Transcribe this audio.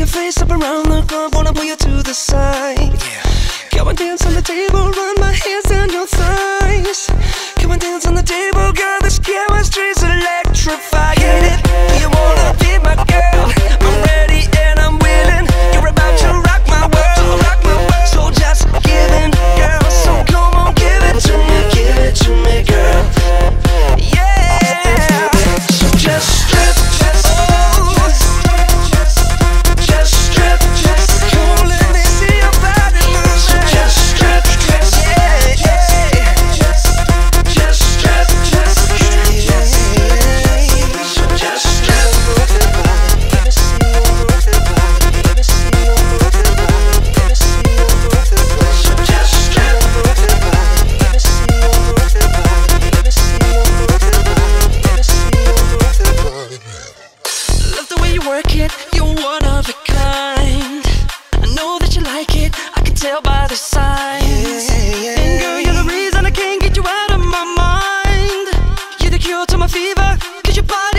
your face up around the club, wanna pull you to the side. Yeah. Go and dance on the table, run my hands down your thighs. Go and dance on the table. tell by the signs. Yeah, yeah. And girl, you're the reason I can't get you out of my mind. You're the cure to my fever, cause your body.